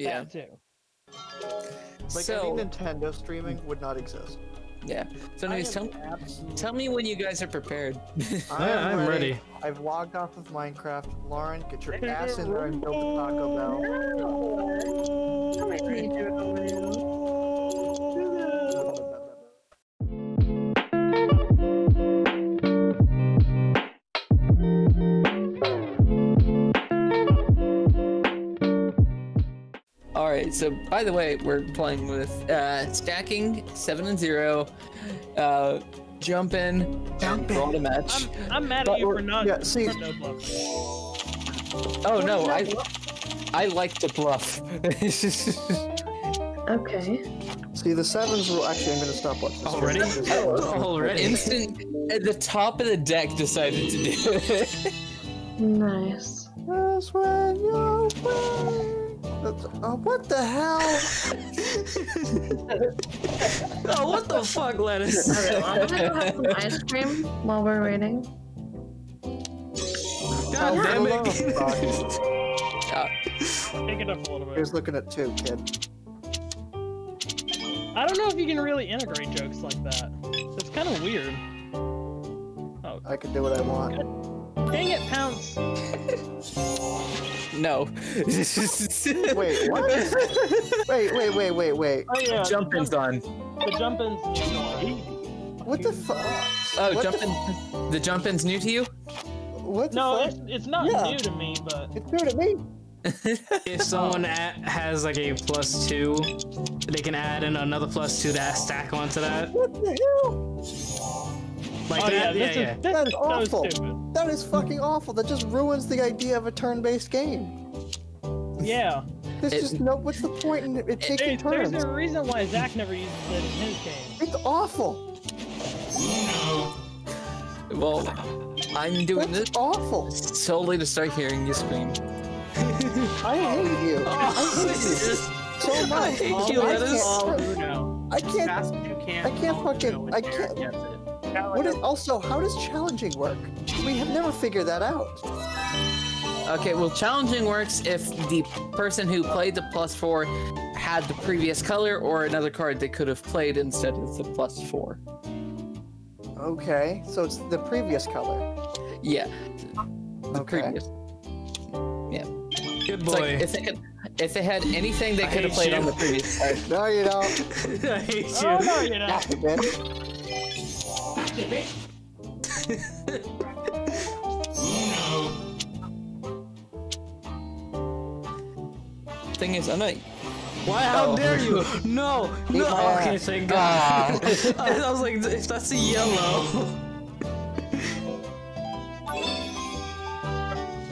Yeah. That too. Like so any Nintendo streaming hmm. would not exist. yeah. So anyways, tell, tell me when you guys are prepared. I Yeah, I'm ready. I've logged off of Minecraft. Lauren, get your ass in there and build the Taco Bell. So by the way, we're playing with uh, stacking seven and zero, uh, jump in, and draw the match. I'm, I'm mad But at you for not. yeah, see- for no bluff. Oh no, I I like to bluff. Okay. See, the sevens will actually. I'm gonna stop watching. Already? Already? Instant at the top of the deck decided to do it. Nice. That's when you're free. That's- uh, what the hell? Oh, what the fuck, lettuce? Okay, well, I'm gonna go have some ice cream while we're waiting. God Oh, damn it. Pick it up a little bit. Here's looking at two, kid. I don't know if you can really integrate jokes like that. It's kind of weird. Oh, I can do what I want. Dang it, Pounce! no. Wait, what? Wait, wait, wait, wait, wait. Oh yeah, Jump in's on. The jump ins. What the fuck? Oh, What jump the in. The jump in's new to you? What the No, fuck? it's, it's not Yeah. new to me, but It's new to me. If someone a- has like a plus two, they can add in another plus two that stack onto that. What the hell? Like oh yeah, that, yeah, this yeah. is this That is is so awful. stupid. That is fucking awful. That just ruins the idea of a turn-based game. Yeah, This It- just no. What's the point in it taking turns? there's turns? a reason why Zach never uses it in his game. It's awful. Well, I'm doing this That's awful. solely to start hearing you scream. I hate you. I hate you oh. so much. I hate you, I can't, I can't. fast as you can. I can't fucking- I can't- gets it. What is, also, how does challenging work? We have never figured that out. Okay, well, challenging works if the person who played the plus four had the previous color or another card they could have played instead of the plus four. Okay, so it's the previous color. Yeah, the Okay. previous. Good It's like boy. if they could, if they had anything they could have played you. on the previous card. No, you don't. I hate oh, you. Oh no, you know. Yeah, you. Thing is, I know. Why? How Oh. dare you? No, no. my Okay, thank God. I was like, if that's a yellow.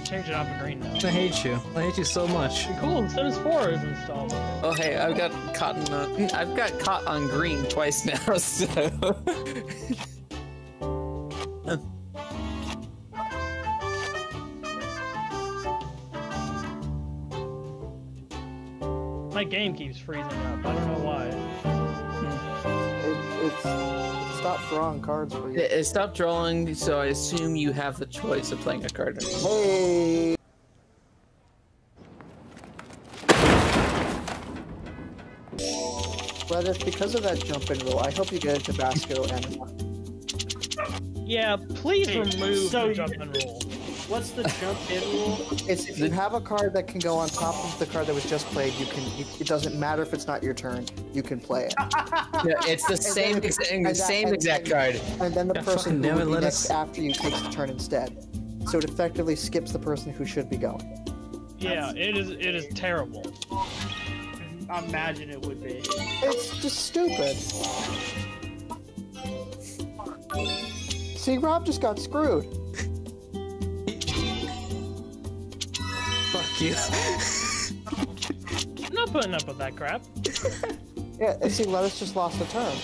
Change it off to green now. I hate you. I hate you so much. Cool, So, Sims 4 is installed. Oh hey, I've got caught on. Uh, I've got caught on green twice now. So. Game keeps freezing up. I don't know why. Hmm. It, it's it stopped drawing cards for you. It, it stopped drawing, so I assume you have the choice of playing a card. Hey. But if because of that jump in rule, I hope you get a Tabasco and uh, Yeah, please Hey, remove so the jump and roll. What's the jump in rule? It's if you have a card that can go on top of the card that was just played, you can. It, it doesn't matter if it's not your turn. You can play it, Yeah, it's the same, then- exact, and that- same and- exact and- card. and then the Yeah, person who damn would it, be let next after you takes the turn instead. So it effectively skips the person who should be going. Yeah, it is. It is terrible. I imagine it would be. It's just stupid. See, Rob just got screwed. Fuck you. I'm not putting up with that crap. Yeah, see, Lettuce just lost a turn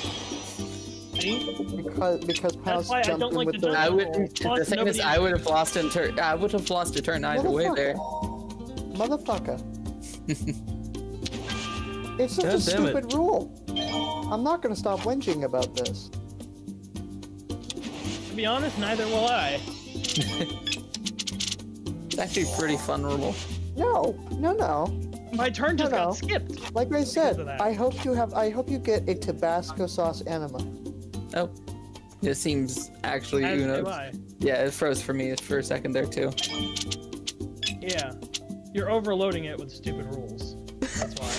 See? because because House why I jumped don't in like with the the. I would. The thing is, I would have lost a turn. I would have lost a turn either way there. Motherfucker. it's such God a damn it. stupid rule. I'm not gonna stop whinging about this. To be honest, neither will I. It's actually a pretty fun rule. No, no, no, My turn just No, no. got skipped. Like I said. I hope you have. I hope you get a Tabasco sauce enema. Oh, it seems actually As do Uno. I. Yeah, it froze for me for a second there too. Yeah. You're overloading it with stupid rules. That's why.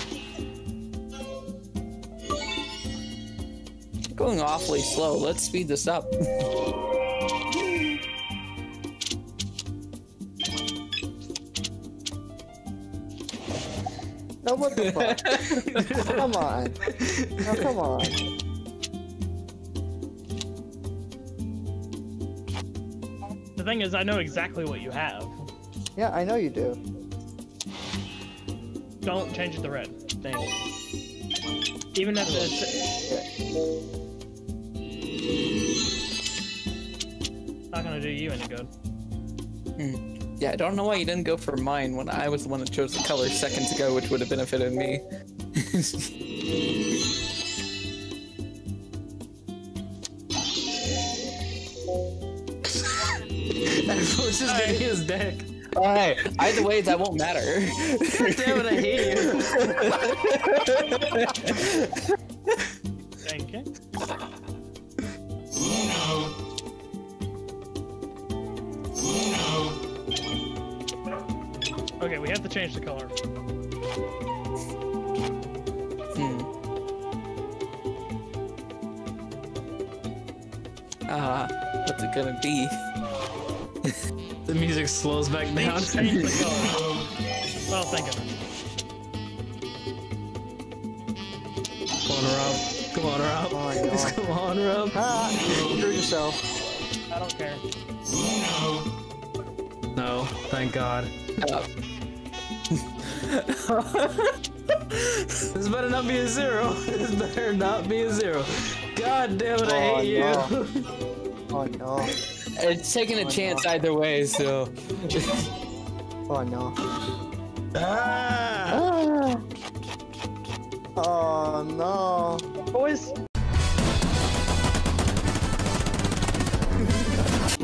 Going awfully slow. Let's speed this up. No, what the fuck? come on. No, come on. The thing is, I know exactly what you have. Yeah, I know you do. Don't change it to red. Thank you. Even if it's not gonna do you any good. Hmm. Yeah, I don't know why you didn't go for mine when I was the one that chose the color seconds ago, which would have benefited me. Everyone's just getting his deck. Alright, either way, that won't matter. Damn it, I hate you. the color. Hmm. Ah, what's it gonna be? The music slows back down. Please change the color. Well, think of it. Come on, Rob. Come on, Rob. Oh my god. Come on, Rob. Ah, screw yourself. I don't care. No, thank God. Uh, This better not be a zero. This better not be a zero. God damn it, I Oh, hate you. Oh no. it's taking a chance either way, so. Oh no. Ah! Ah. Oh no. Boys,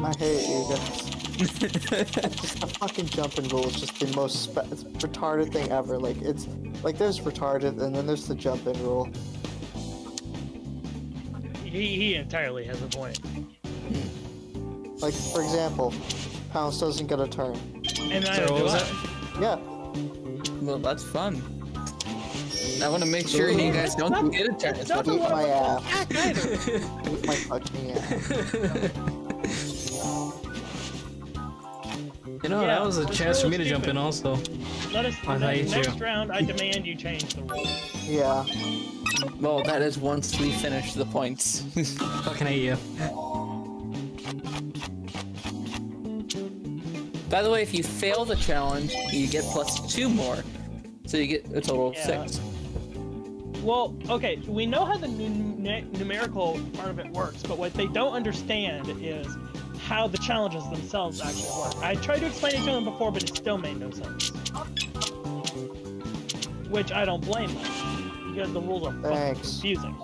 I hate you guys. Just the fucking jumping rule is just the most spe- retarded thing ever. Like it's like there's retarded and then there's the jumping rule. he, he entirely has a point. Like for example, Pounce doesn't get a turn. And I So do what I. Yeah. Well, that's fun. I want to make sure you guys don't get a turn. Not Eat my ass. Act. Eat my fucking ass. know, Yeah, that was a it's chance for me really to jump in also. Lettuce. I hate you. next round, I demand you change the rules. Yeah. Well, that is once we finish the points. Fucking hate you. By the way, if you fail the challenge, you get plus two more. So you get a total of Yeah. six. Well, okay, we know how the nu- nu- numerical part of it works, but what they don't understand is how the challenges themselves actually work. I tried to explain it to them before, but it still made no sense. Which I don't blame them, because the rules are fucking Thanks. confusing.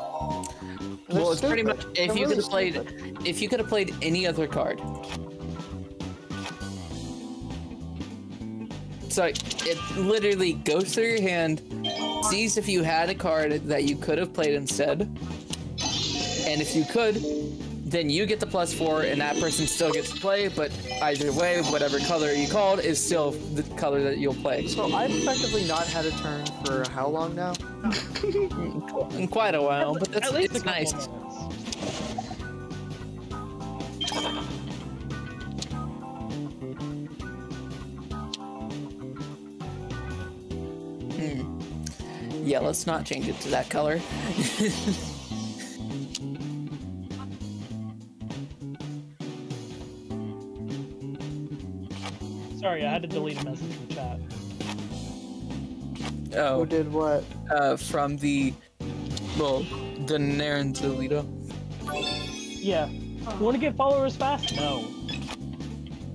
They're well, it's pretty much if They're you really could have played if you could have played any other card. So it literally goes through your hand, sees if you had a card that you could have played instead, and if you could, then you get the plus four, and that person still gets to play. But either way, whatever color you called is still the color that you'll play. So I've effectively not had a turn for how long now? In quite a while, but that's At least it's a couple nice. minutes. Yeah, let's not change it to that color. Sorry, I had to delete a message from chat. Oh, Who did what? uh, from the well, the Naren Toledo. Yeah. Want to get followers fast? No.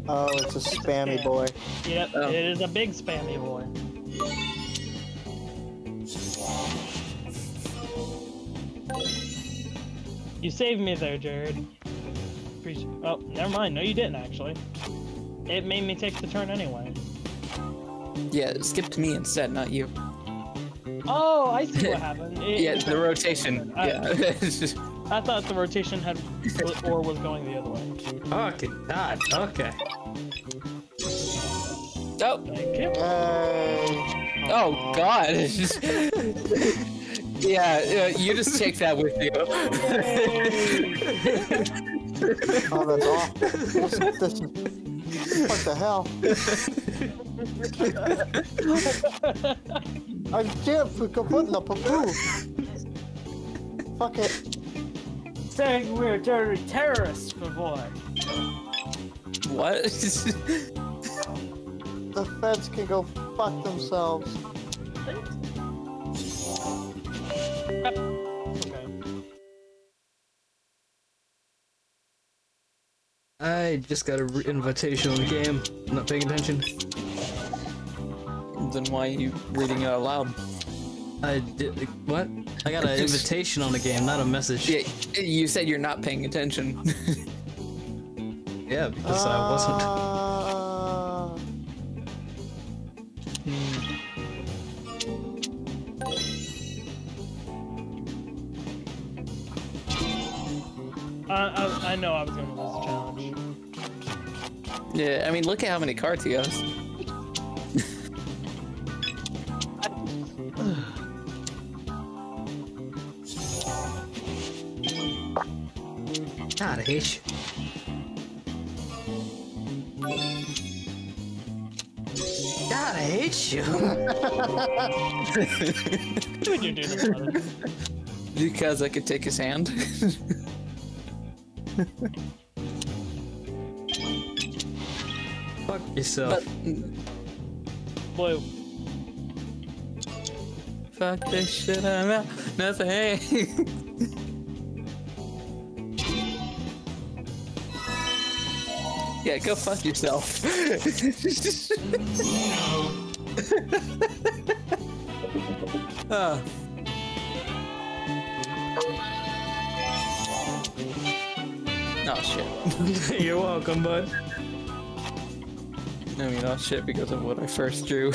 Oh, it's a spammy spam. boy. Yep, Oh. it is a big spammy boy. You saved me there, Jared. Appreciate. Oh, never mind. No, you didn't actually. It made me take the turn anyway. Yeah, it skipped me instead, not you. Oh, I see what happened. It- Yeah, the rotation. I- Yeah. I thought the rotation had or was going the other way. Okay, God, okay. oh, Thank you. Yay. oh God. yeah, uh, you just take that with you. Oh, that's awful. This, this, what the hell? I'm Jim for kaput na papu. Fuck it. Saying we're dirty terrorists, for boy. what? The feds can go fuck themselves. I just got an invitation on the game. I'm not paying attention. then why are you reading it out loud? I did what? I got an invitation on the game, not a message. Yeah, you said you're not paying attention. Yeah, because I wasn't. Uh, I, I, I know I was going yeah, I mean, look at how many cards he has. God, I hate you. God, I hate you. What you do this. Because I could take his hand. yourself. but Blue. fuck this shit, I'm out. Nothing. yeah, go fuck yourself. Ah. Oh shit. You're welcome, bud. I mean, oh shit because of what I first drew.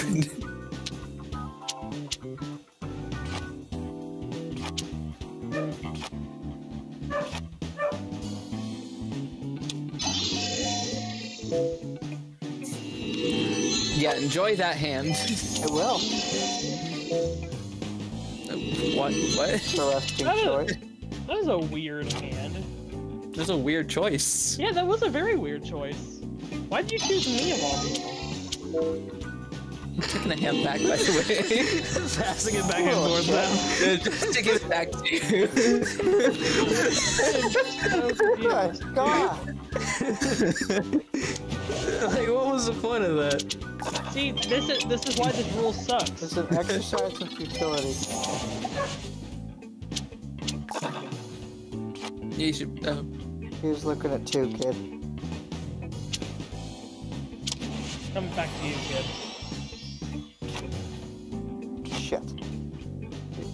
yeah, enjoy that hand. I will. what? What? Interesting That is- choice. That was a weird hand. There's a weird choice. Yeah, that was a very weird choice. Why did you choose me of all people? I'm taking the hand back, by the way. Passing it back and forth now. Just to give it back to you. Good God. Like, what was the point of that? See, this is this is why this rule sucks. It's an exercise in futility. you should. Uh, He's looking at two, kid. Coming back to you, kid. Shit.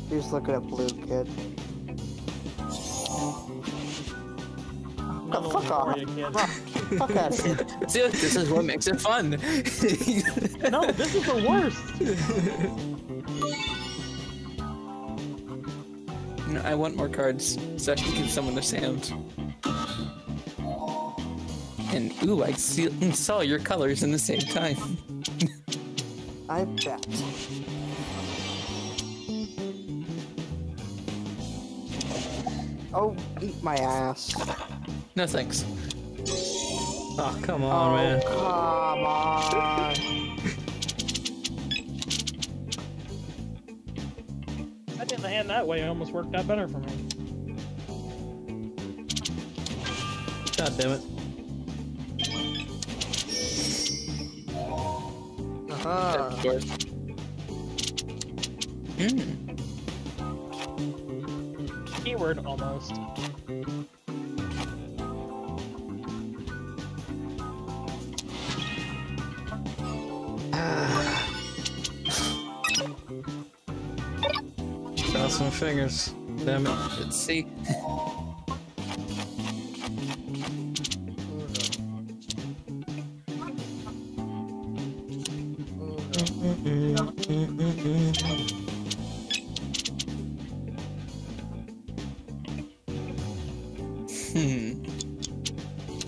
He's looking at blue, kid. Another fuck one off. for you. Fuck out of here. see, this is what makes it fun. No, this is the worst. No, I want more cards so I can give someone this hand. And ooh, I see, saw your colors in the same time. I bet. Oh, eat my ass. No thanks. Oh, come on, oh, man. come on. I think the hand that way It almost worked out better for me. God damn it. Of course. Keyword almost. Cross some fingers. Damn it. Let's see.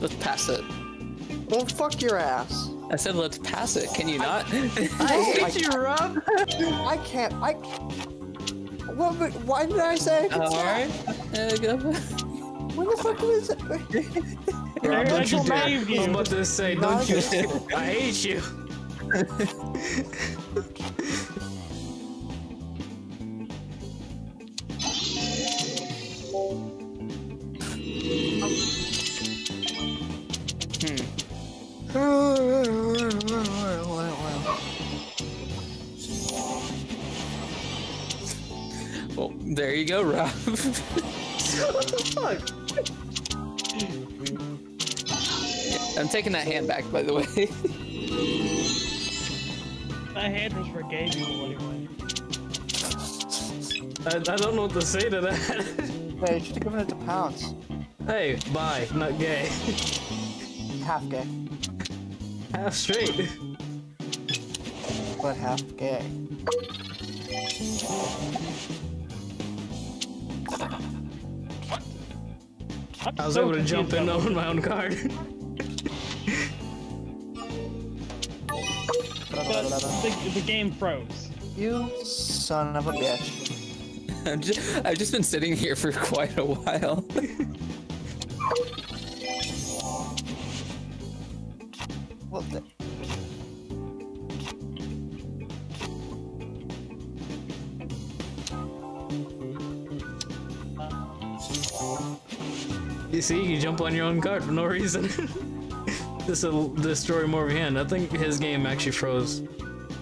Let's pass it. Well, fuck your ass. I said let's pass it. Can you not? I, Hate you, Rob. I, I can't. I. What, but why did I say? I could All say- Uh, go. When the fuck was it? Rob, don't you dare. I'm about to say, don't you? I hate you. What the fuck? I'm taking that hand back, by the way. My hand was forgave you anyway. I, I don't know what to say to that. Hey, you should have given it to Pounce. hey, bye, not gay. Half gay, Half straight. but half gay. I'm I was so able to jump in confused on my own card. about- The, the game froze. You son of a bitch. I'm just, I've just been sitting here for quite a while. What the? You see, you jump on your own card for no reason. this will destroy more of your hand. I think his game actually froze.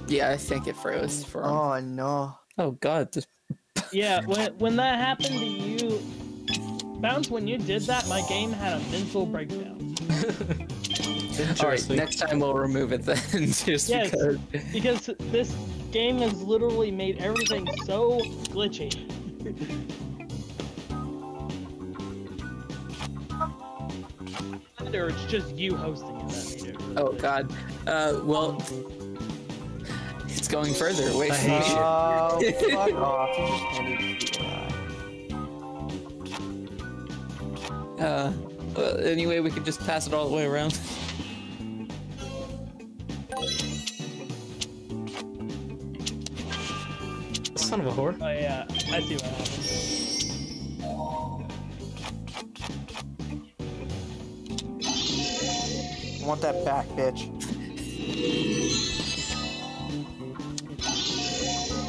yeah, I think it froze for him. Oh no. Oh god, Yeah, when when that happened to you, Pounce, when you did that, my game had a mental breakdown. All right, next time we'll remove it then, just Yes. because. Because this game has literally made everything so glitchy. Or it's just you hosting it that made it. Oh god. Uh, well, it's going further away I from hate you. Oh, fuck off. You just handed it to the guy. Uh, well, anyway, we could just pass it all the way around. Son of a whore. Oh yeah, I see what happened. I want that back, bitch.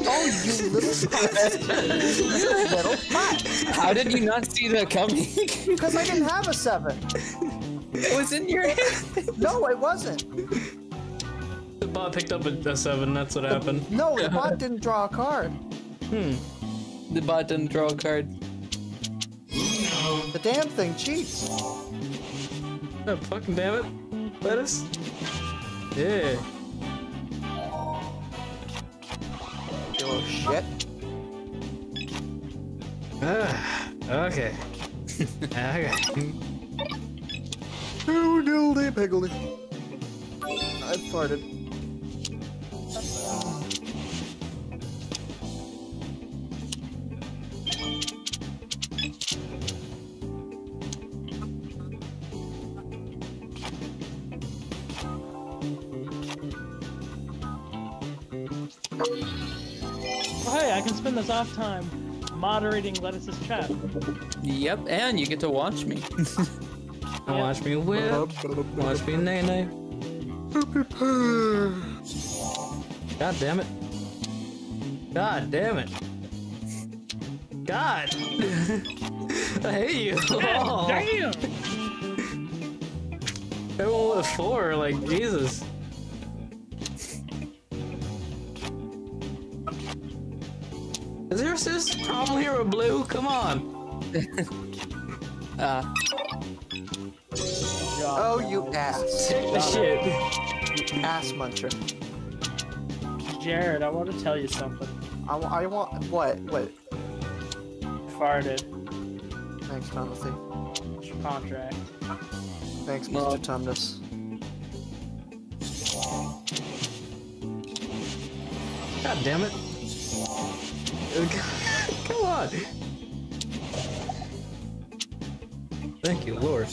oh, you little little fuck! How did you not see that coming? Because I didn't have a seven. it was in your hand. No, it wasn't. The bot picked up a, a seven. That's what happened. No, the bot didn't draw a card. Hmm. The bot didn't draw a card. The damn thing cheats. Oh, fucking damn it. Lettuce. Yeah. You little shit. Ah, okay. okay. Oh, dildy piggledy. I farted. Hey, I can spend this off time moderating Lettuce's chat. Yep, and you get to watch me. Now watch me whip. Watch me nay nay. God damn it. God damn it. God. I hate you. Oh, Damn! Everyone with four, like Jesus. Is there a problem here with blue? Come on. Uh, Oh, you ass. Take the shit. You ass muncher. Jared, I want to tell you something. I, wa- I want. What? What? Farted. Thanks, Timothy. It's your contract. Thanks, Well- Mr. Tumnus. God damn it. Come on. Thank you, Lord.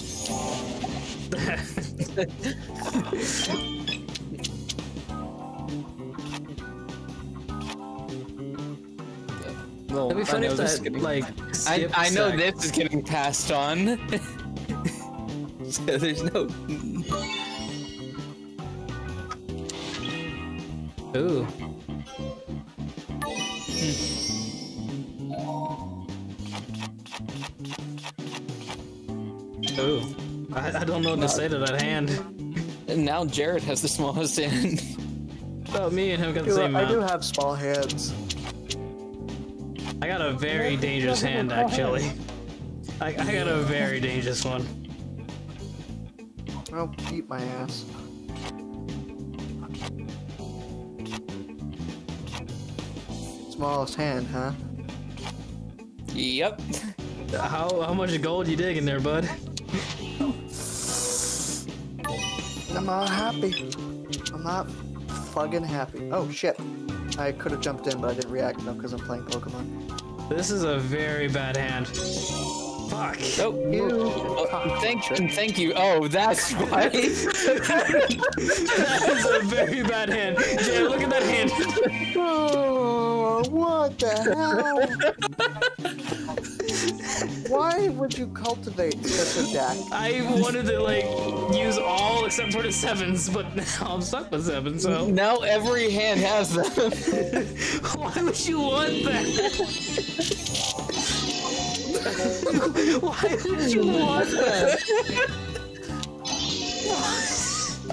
No, It'd be funny if this is that getting- like. I, I know this is getting passed on. so there's no. Ooh. Don't know what to say to that hand. And now Jared has the smallest hand. Oh, me and him got the Do- same I do have small hands. I got a very dangerous hand, actually. I, I got a very dangerous one. Oh, eat my ass. Smallest hand, huh? yep. How how much gold you digging there, bud? I'm not happy. I'm not fucking happy. Oh shit. I could have jumped in, but I didn't react enough because I'm playing Pokemon. This is a very bad hand. Fuck. Oh, You oh, thank thank you. Oh, that's why. That is a very bad hand. Jay, look at that hand. Oh, what the hell? Why would you cultivate such a deck? I wanted to like use all except for the sevens, but now I'm stuck with seven. So now every hand has them. why would you want that? why would you want that?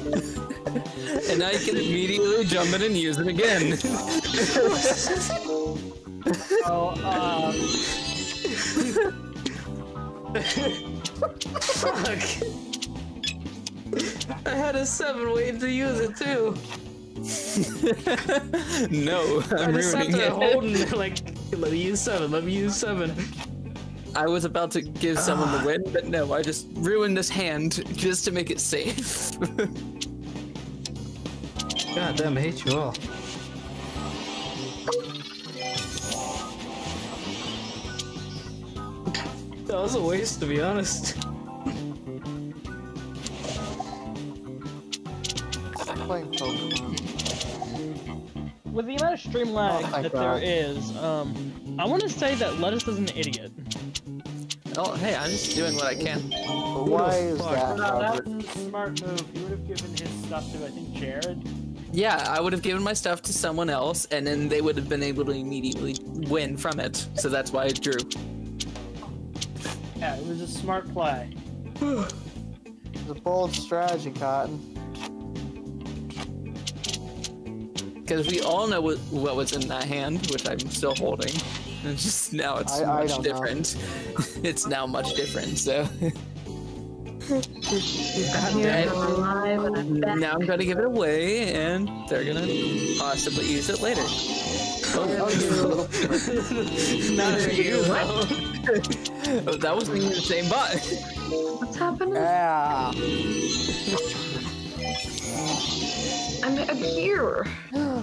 and now you can immediately jump in and use it again. Oh, um, Fuck. I had a seven waiting to use it too. no, I I'm just sat ruining it. holding it like, let me use seven, let me use seven. I was about to give someone the ah. win, but no, I just ruined this hand just to make it safe. God damn, I hate you all. That was a waste, to be honest. I'm playing Pokemon. with the amount of stream lag Oh, that God. there is, um, I want to say that Lettuce is an idiot. oh, hey, I'm just doing what I can. But why is fuck? that, No, Albert? that's a smart move. He would have given his stuff to, I think, Jared. Yeah, I would have given my stuff to someone else, and then they would have been able to immediately win from it. So that's why I drew. Yeah, it was a smart play. It's a bold strategy, Cotton. Because we all know what, what was in that hand, which I'm still holding. It's just now it's I- I much don't different. it's now much different, so. Here, I'm alive and I'm back. now I'm gonna give it away, and they're gonna possibly use it later. Oh, Not for you, though. Oh, that wasn't the same bot. What's happening? Yeah. I'm, I'm here. Uh,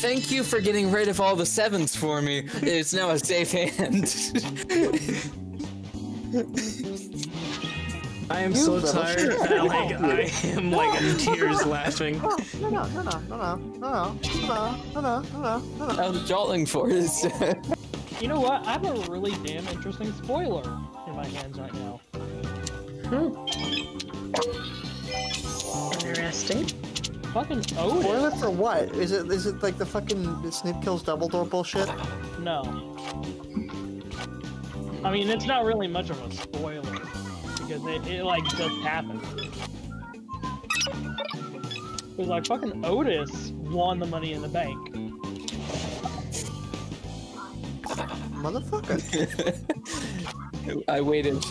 thank you for getting rid of all the sevens for me. It's now a safe hand. I am You so tired shit. that like I am like in tears laughing. Oh, no, no, no, no, no, no, no, no, no, no, no, no, no. I was jolting for it. You know what? I have a really damn interesting spoiler in my hands right now. Hmm. Interesting. Fucking Otis. Spoiler for what? Is it is it like the fucking Snape kills Dumbledore bullshit? No. I mean, it's not really much of a spoiler because it, it like just happened. It was like fucking Otis won the money in the bank. Motherfucker. I waited.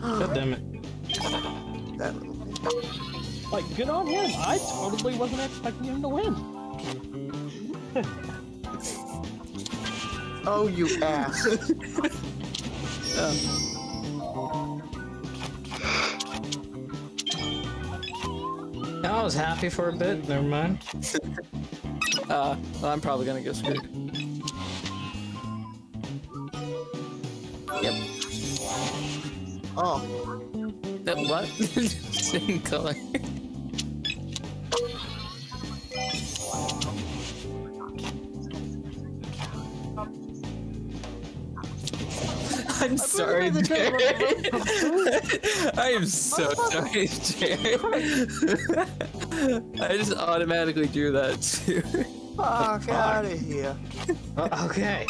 God damn it. that little bitch. Like, good on him. I totally wasn't expecting him to win. Oh, you ass. I was happy for a bit. Never mind. Uh, well, I'm probably gonna get screwed. Oh, That what? Same color. I'm sorry, Jared. I am so sorry, Jared. I just automatically drew that too. fuck out of here. Okay.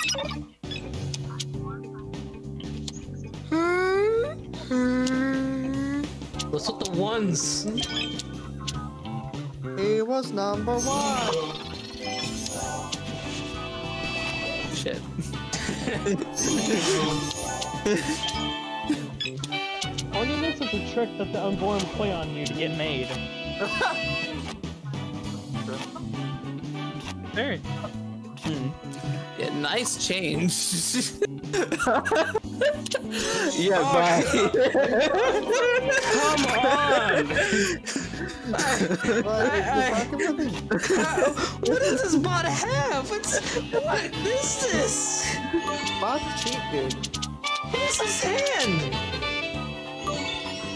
Mm-hmm. What's with the ones? He was number one. Shit. Ornaments is a trick that the unborn play on you to get made. Very. Hmm. Yeah, nice change. yeah, bye. Come on! But you're talking what does this bot have? What's, what is this? bot's cheap, dude. What's his hand?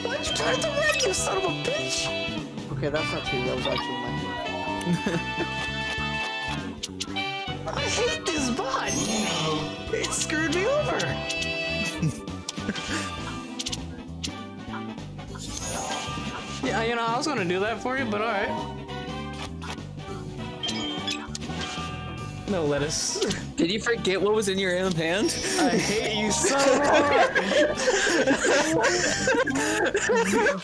Why'd you turn it to red, you son of a bitch? Okay, that's not true. That was actually my hand. I hate this bot. It screwed me over. Yeah, you know, I was gonna do that for you, but alright. No lettuce. Did you forget what was in your own hand? I hate you so hard.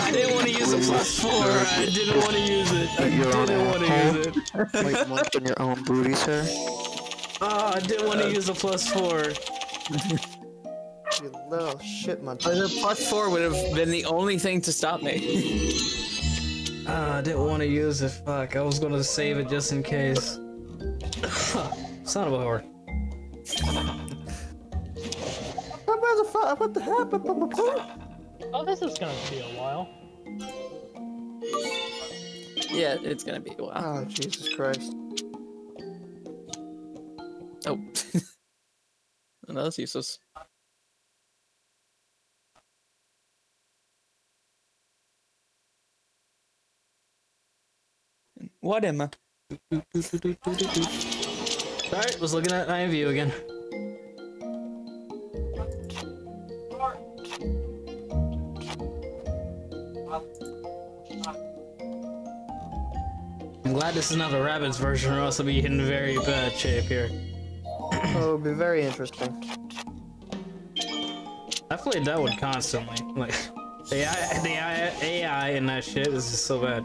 I didn't want to use a plus four. I didn't want to use it. I didn't want to use it. Like munching your own booty, sir. Oh, I didn't want to uh, use a plus four. You little shit muncher. The plus four would have been the only thing to stop me. Ah, I didn't want to use it. Fuck, I was gonna save it just in case. Son of a whore. What the fuck? What the hell? Oh, this is gonna be a while. Yeah, it's gonna be a while. Oh, Jesus Christ. Oh. oh no, that's useless. What am I? Alright, was looking at my view again. I'm glad this is not the Rabbids version, or else I'll be in very bad shape here. Oh, it would be very interesting. I played that one constantly. Like, the AI, the AI, AI and that shit is just so bad.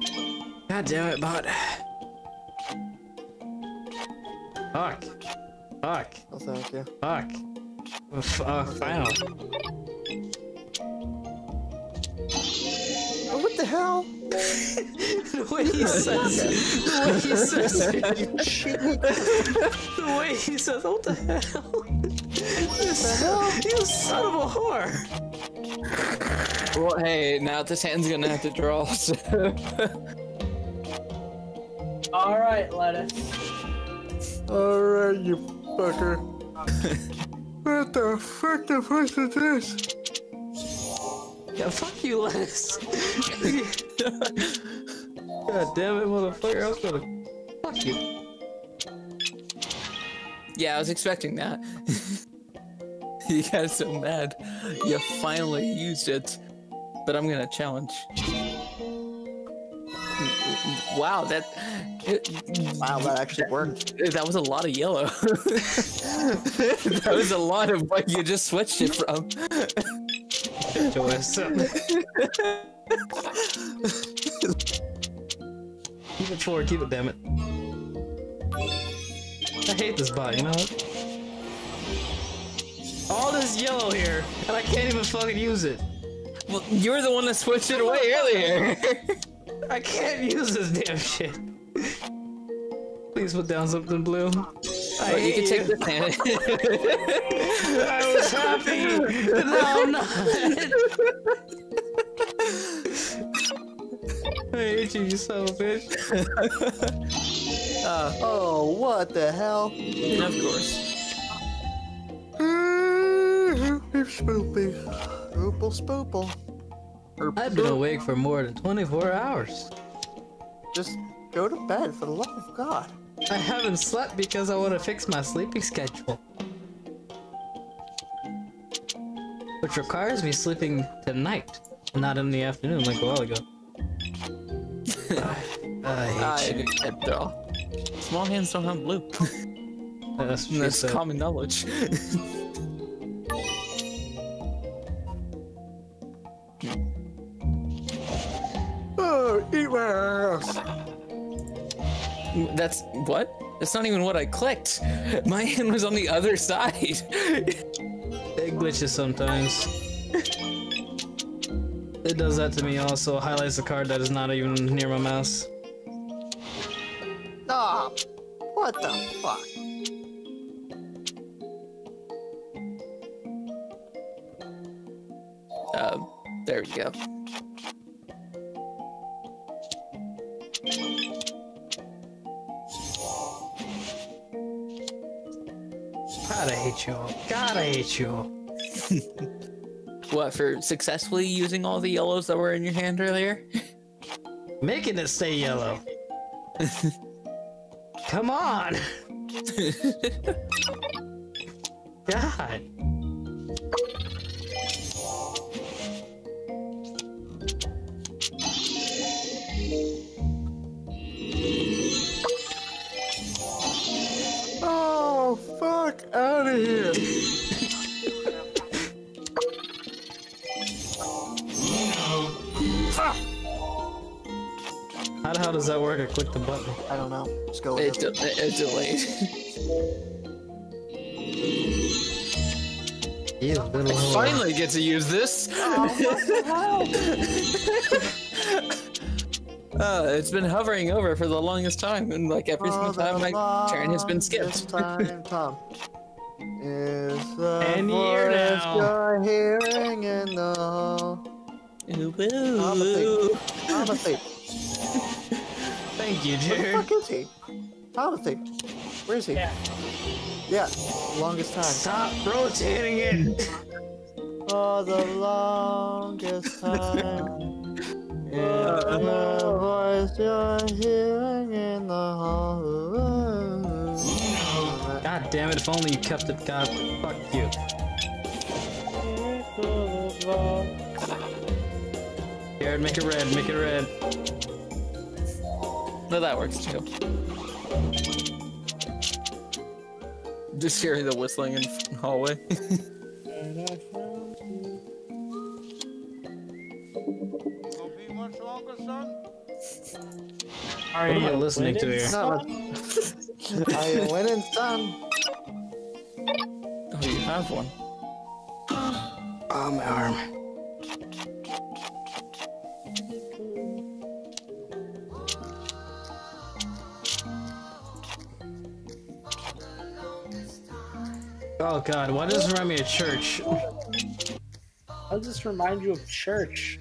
God damn it, bot. Fuck. Fuck. Oh, thank you. Fuck. F- uh, final. Oh, what the hell? the way he says it. The way he says it. The way he says, what the hell? You, you son of a whore. Well, hey, now this hand's gonna have to draw. So. All right, lettuce. Alright, you fucker. what the fuck the fuck is this? Yeah, fuck you, Les. God damn it, motherfucker. I was gonna. Fuck you. yeah, I was expecting that. you got so mad. You finally used it. But I'm gonna challenge. Wow, that Wow, that actually worked. that was a lot of yellow. that was a lot of what you just switched it from. Joyce. keep it forward, keep it, damn it. I hate this bot, you know what? All this yellow here, and I can't even fucking use it. Well, you're the one that switched it away earlier. I can't use this damn shit. Please put down something blue. I But you hate can take you. this hand. I was happy. Now I'm not. I hate you, you son of a bitch. uh, Oh, what the hell? of course. I'm spoopy. Spoople, spoople. Or I've been awake for more than 24 hours. Just go to bed, for the love of God. I haven't slept because I want to fix my sleeping schedule. Which requires me sleeping tonight, not in the afternoon like a while ago. I hate you. I, I, uh, small hands don't have blue. That's, That's common knowledge. That's what? That's not even what I clicked. My hand was on the other side. It glitches sometimes. It does that to me also. Highlights the card that is not even near my mouse. Ah, what the fuck? Uh, there we go. Hate you. God, I hate you. What for successfully using all the yellows that were in your hand earlier? Making it stay yellow. Come on. God. How the hell does that work? I click the button. I don't know. Just go with It, it. de- it delayed. You little I finally get to use this. Uh, it's been hovering over for the longest time, and like every single time my turn has been skipped. Time, Tom. Is the And here voice now. you're hearing in the hall. Ooh, Timothy. Thank you, Where the fuck is he? Timothy. Where is he? Yeah. Yeah, longest time. Stop rotating it. For the longest time. Is the voice you're hearing in the hall. God damn it! If only you kept it. God, fuck you. Jared, make it red. Make it red. No, that works too. Just hearing the whistling in the hallway. Are What am I you listening to winning, here? I am winning, son. Oh, you have one. Oh, my arm. Oh god, why does this remind me of church? How does this remind you of church?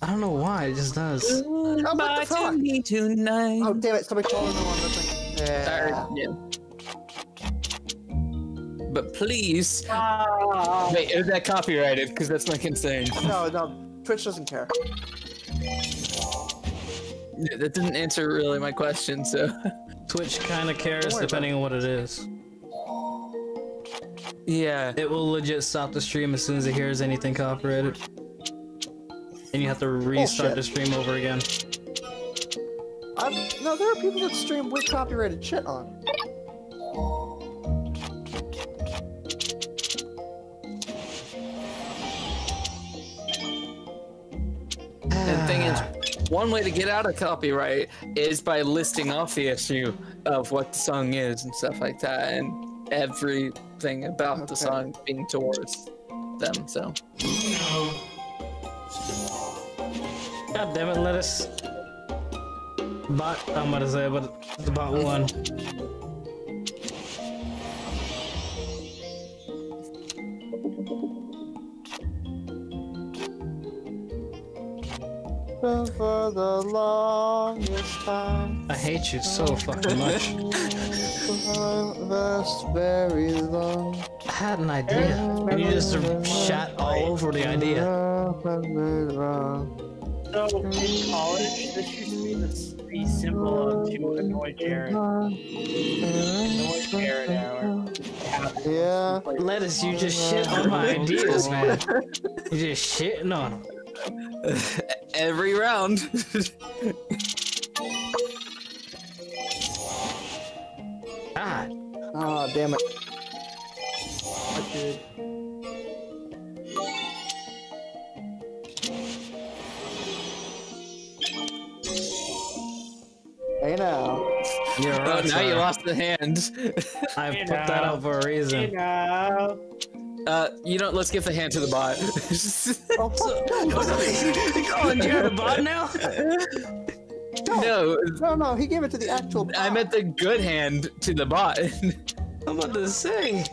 I don't know why, it just does. Oh, what the fuck? me tonight. Oh, damn it, somebody calling me on the thing. Yeah. Or- yeah. But please, Ah, wait, is that copyrighted? Because that's my concern. No, no, Twitch doesn't care. That didn't answer really my question, so. Twitch kinda cares depending on what it is. Yeah. It will legit stop the stream as soon as it hears anything copyrighted. And you have to restart Bullshit. the stream over again. I'm, no, there are people that stream with copyrighted shit on. The thing is, ah. one way to get out of copyright is by listing off the issue of what the song is and stuff like that, and everything about the song being towards them. So, God damn it, let us. Bot, I'm about to say, but the bot one. Been for the longest time. I hate you so fucking much. last very long. I had an idea, and you just shat all over the idea. So in college, this used to be the symbol to annoy Jared. Annoy Jared hour. Yeah. Lettuce, you just shit on my ideas, man. You just shitting on them. Every round. ah. Oh, damn it. Hey now. You're oh, now you lost the hand. I Hey put that out for a You reason. know. Uh, you know, let's give the hand to the bot. Oh, fuck. You calling a bot now? no, No, no, he gave it to the actual. I meant the good hand to the bot. I'm about to say.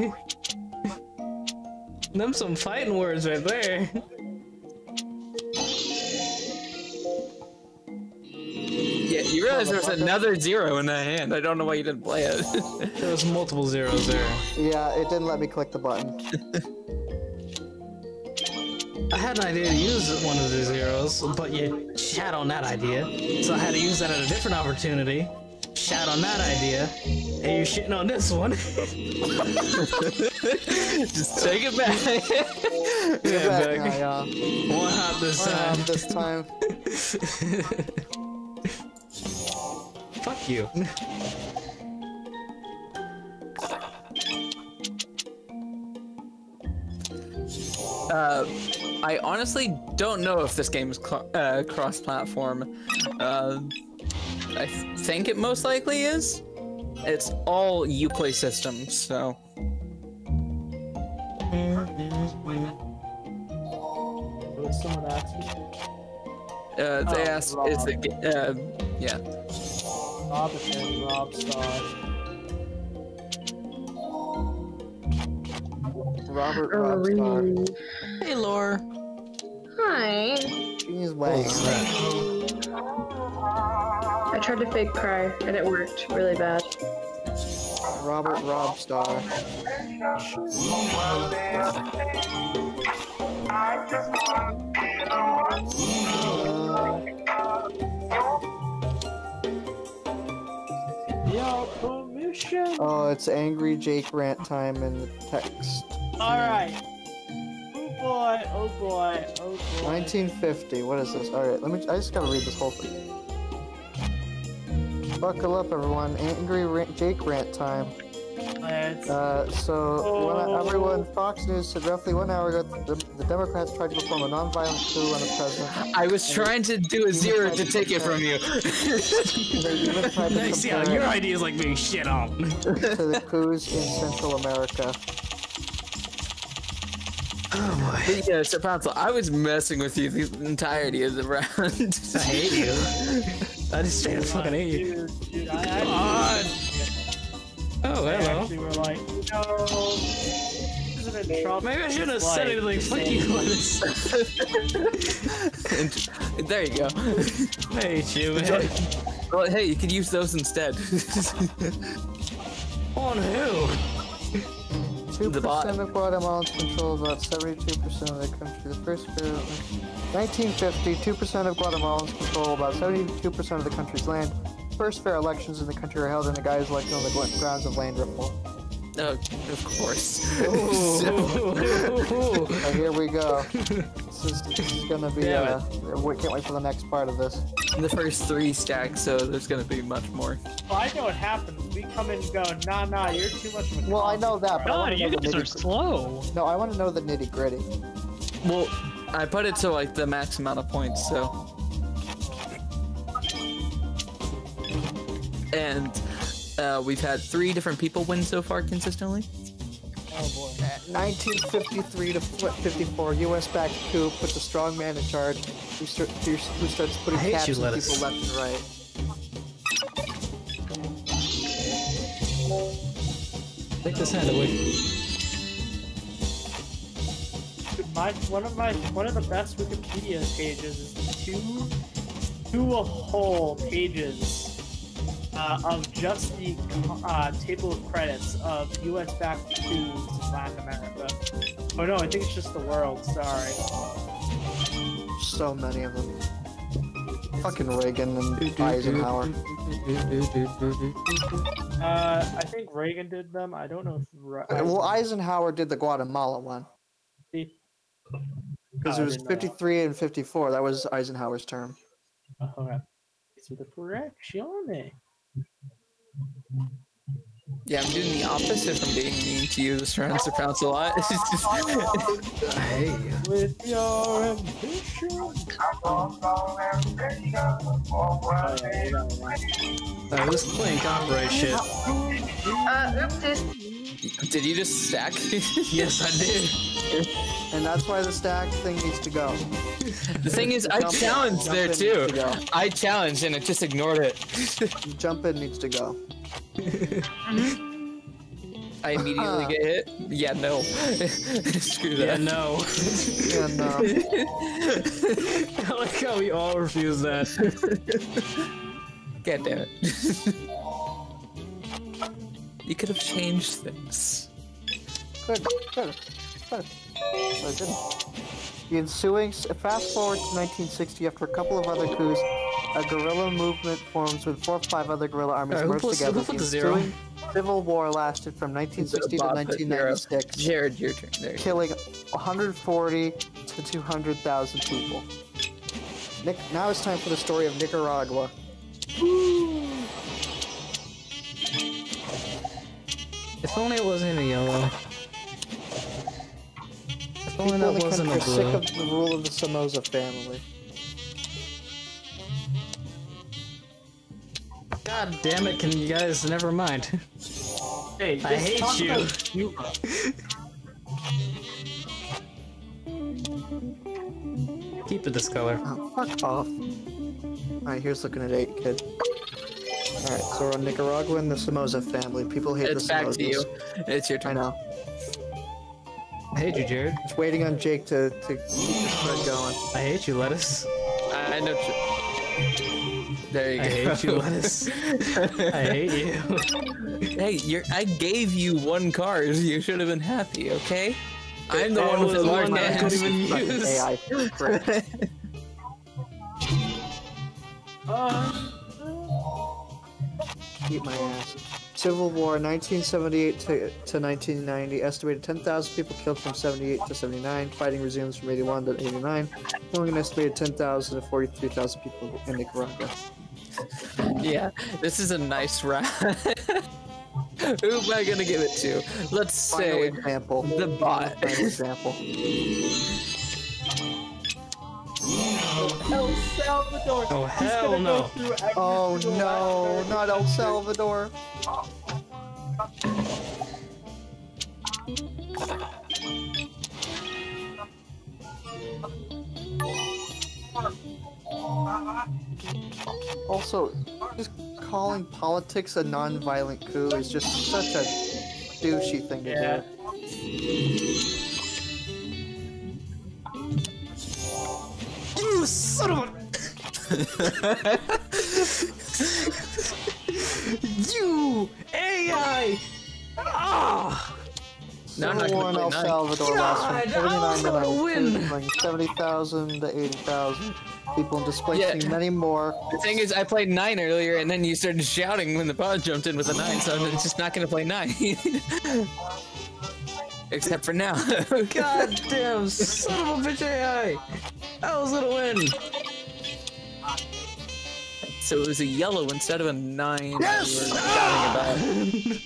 Them some fighting words right there. You realize there's another zero in that hand. I don't know why you didn't play it. There was multiple zeros there. Yeah, it didn't let me click the button. I had an idea to use one of the zeros, but you shat on that idea. So I had to use that at a different opportunity. Shat on that idea. And you're shitting on this one. Just take it back. You're Yeah, back back. now, yeah. One hop this One time. half this time. Fuck you. Uh, I honestly don't know if this game is cl- uh, cross-platform. Uh, I th- think it most likely is. It's all Uplay systems, so Was someone asking? uh, they Oh, asked, "Is the uh, yeah?" Robinson, Rob Star. Robert oh, Robstar. Hey, Lore. Hi. Jeez, Wang. I tried to fake cry and it worked really bad. Robert Robstar. Yo, Oh, it's angry Jake rant time in the text. Alright. Oh boy, oh boy, oh boy. 1950. What is this? All right, let me. I just gotta read this whole thing. Buckle up, everyone. Angry rant, Jake rant time. Let's Uh, so, when Oh. everyone, Fox News said roughly one hour ago the, the Democrats tried to perform a nonviolent coup on the president. I was trying to do a zero to take it from you. They even tried Nice, yeah, your idea is like being shit on. to the coups in Central America. Oh boy. But yeah, so Pansel, I was messing with you the entirety of the round. I hate you. I just straight up fucking hate you. Dude, dude, I Come on. actually, Oh, I hello. actually were like, no. President Trump. Maybe I shouldn't have is said anything. Fuck you, Lettuce. And there you go. I hate you, man. Well, hey, you could use those instead. On who? Two The bot. percent of Guatemalans control about seventy-two percent of the country. The first fair, 1950, two percent of Guatemalans control about seventy-two percent of the country's land. First fair elections in the country are held in the guise elected on the grounds of land reform. oh, of course. So here we go. This is, this is gonna be. Damn Uh, we can't wait for the next part of this. the first three stacks, so there's gonna be much more. Well, I know what happens. We come in and go, nah, nah, you're too much of a Well, I know that, but I want God, to know you the guys are slow. No, I want to know the nitty gritty. Well, I put it to like the max amount of points, so. And uh, we've had three different people win so far consistently. Oh boy. 1953 to 54, U.S.-backed coup puts a strong man in charge who, start, who who starts putting caps on Lettuce. people left and right. Take this hand away. Dude, my one of my one of the best Wikipedia pages is two two whole pages uh, of just the uh, table of credits of U.S. backed coups in Latin America. Oh no, I think it's just the world. Sorry. So many of them. Fucking Reagan and Eisenhower. Uh, I think Reagan did them. I don't know if. Re- Well, Eisenhower did the Guatemala one Eisenhower- because Oh, it was didn't know that. 53 and 54. That was Eisenhower's term. Oh, okay. So the correction. Yeah, I'm doing the opposite from being mean to you. This rounds to pounce a lot. It's just- Hey. With your ambition. Yeah, you got it right. This is playing copyright shit. Uh, oopsies. Did you just stack? Yes, I did. And that's why the stack thing needs to go. The thing is, I Jump in- challenged jump there too. to. I challenged and it just ignored it. Jump in needs to go. I immediately get hit. Yeah, no. Screw Yeah, that. no. And uh, I like how we all refuse that. God damn it. You could have changed things. good, good, good. I didn't. The ensuing fast forward to 1960, after a couple of other coups, a guerrilla movement forms with four or five other guerrilla armies Alright, who merged puts- together. who put The the zero? ensuing civil war lasted from 1960 to Bob 1996, Jared, your turn. There. killing 140 to 200,000 people. Nick, now it's time for the story of Nicaragua. If only it wasn't a yellow. If only People in that the wasn't country a are sick of the rule of the Somoza family. God damn it, can you guys never mind. Hey, I hate talk you. Keep it this color. Oh, fuck off. Alright, here's looking at 8, kid. Alright, so we're on Nicaragua and the Somoza family. People hate It's the back Somozas. to you. It's your I turn. know. I hate you, Jared. Just waiting on Jake to, to keep the spread going. I hate you, lettuce. I know. There you go. I hate you, lettuce. I hate you. Hey, you're, I gave you one card. You should have been happy, okay? I'm the I one with was the the one that I hands. couldn't even Fucking use. AI. Uh, Eat my ass. Civil War, 1978 to, to 1990. Estimated 10,000 people killed from 78 to 79. Fighting resumes from 81 to 89. Killing an estimated 10,000 to 43,000 people in Nicaragua. yeah, this is a nice round. Who am I gonna give it to? Let's Final say example. the bot. Final example. El Salvador. Oh, He's hell gonna no. Go Oh no, not El Salvador. Also, just calling politics a non-violent coup is just such a douchey thing to Yeah. do. You son of a. you AI. Ah. No, I'm not gonna War play El nine. Salvador lasts from God, I 79 was to gonna 92, win. 70,000 to 80,000 people and displacing Yeah. many more. The thing is, I played nine earlier, and then you started shouting when the pod jumped in with a nine, so I'm just not gonna play nine. Except for now. God damn son of a bitch AI. I was gonna win. so it was a yellow instead of a nine. Yes! We were shouting about.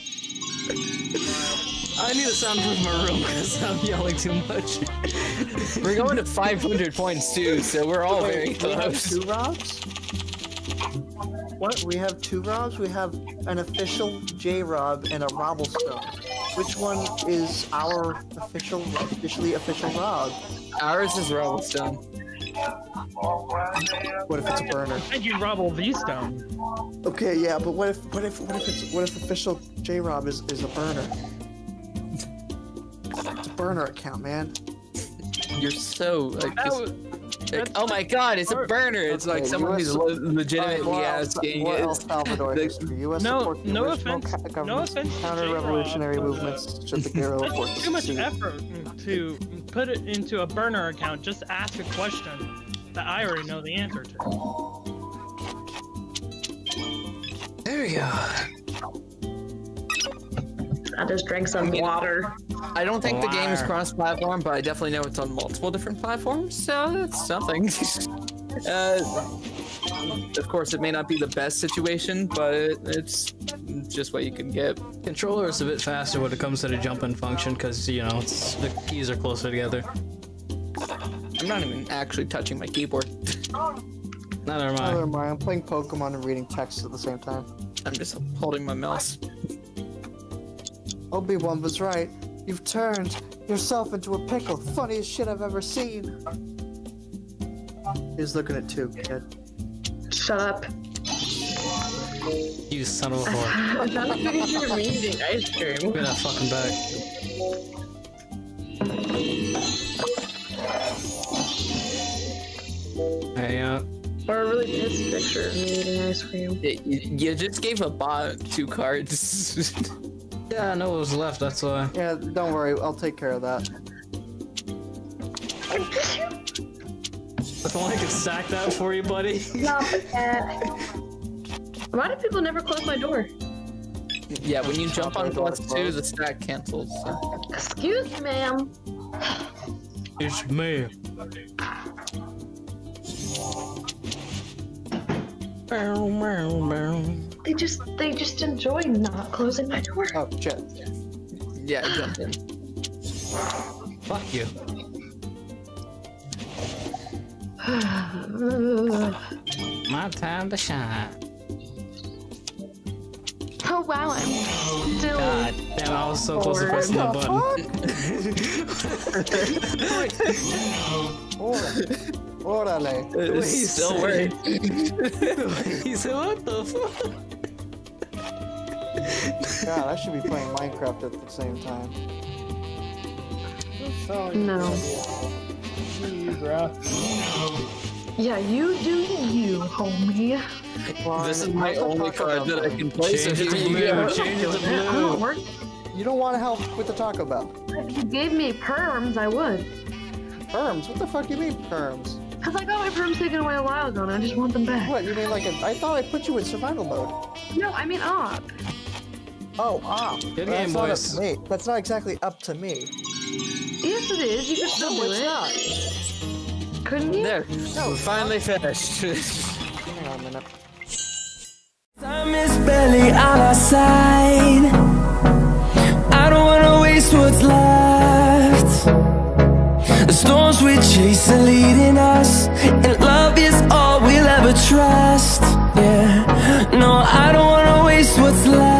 I need to soundproof my room because I'm yelling too much. We're going to 500 points too, so we're all very we have close. two Robs? What? We have two Robs? We have an official J Rob and a Robblestone. Which one is our official, officially official Rob? Ours is Robblestone. What if it's a burner? And you rubble V stone. Okay, yeah, but what if, what if, what if it's, what if official J Rob is, is a burner? It's a burner account, man. You're so like. That just- was, oh my god, it's a burner. It's like Okay, someone who's US le- Alright, legitimately more El- asking. more El Salvador the- history. U.S. No- no offense- no offense counter-revolutionary uh, movements should the guerrilla It's forces too much effort to put it into a burner account. Just ask a question that I already know the answer to. There we go. I just drank some water. I don't think the game is cross-platform, but I definitely know it's on multiple different platforms, so that's something. uh, of course, it may not be the best situation, but it's just what you can get. Controller is a bit faster when it comes to the jump-in function because you know it's, the keys are closer together. I'm not even actually touching my keyboard. Neither am Neither I. am I. I'm playing Pokemon and reading text at the same time. I'm just holding my mouse. Obi-Wan was right. You've turned yourself into a pickle. Funniest shit I've ever seen. He's looking at two, kid. Shut up. You son of a whore. I'm trying to finish eating ice cream. Give me that fucking bag. Hey, uh, Or a really pissed picture of me eating ice cream. Y- y- You just gave a bot two cards. yeah, I know what was left. That's why. Yeah, don't worry. I'll take care of that. If only I could stack that for you, buddy. Not the. Uh, why do people never close my door? yeah, when you jump on my door plus two, the stack cancels. so- Excuse me, ma'am. It's me. Bow, bow, bow. They just they just enjoy not closing my door. Oh, shit. Yeah, jump in. Fuck you. My time to shine. oh wow, I'm still God damn, I was so close to Bored. pressing the button. Orale. It's still working. he said, what the fuck? God, I should be playing Minecraft at the same time. no. You, bro. Yeah, you do you, homie. This is my only card that I can play, so Change it here to you blue. go. Change it to blue. You don't want to help with the Taco Bell. If you gave me perms, I would. Perms? What the fuck do you mean perms? Cause I got my perms taken away a while ago, and I just want them back. What, you mean like a... I thought I put you in survival mode. No, I mean up. Oh, ah. Good That's game, not up boys. to me. That's not exactly up to me. Yes, it is. You can still No, do it's it. not. Couldn't you? There, we're finally finished. Hang on a minute. Time is barely on our side. I don't wanna waste what's left. The storms we chase are leading us, and love is all we'll ever trust. Yeah, no, I don't wanna waste what's left.